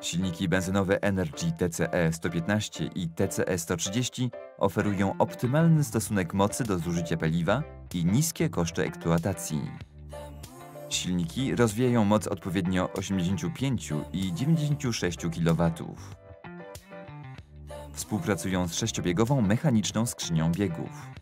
Silniki benzynowe Energy TCE 115 i TCE 130 oferują optymalny stosunek mocy do zużycia paliwa i niskie koszty eksploatacji. Silniki rozwijają moc odpowiednio 85 i 96 kW. Współpracują z sześciobiegową mechaniczną skrzynią biegów.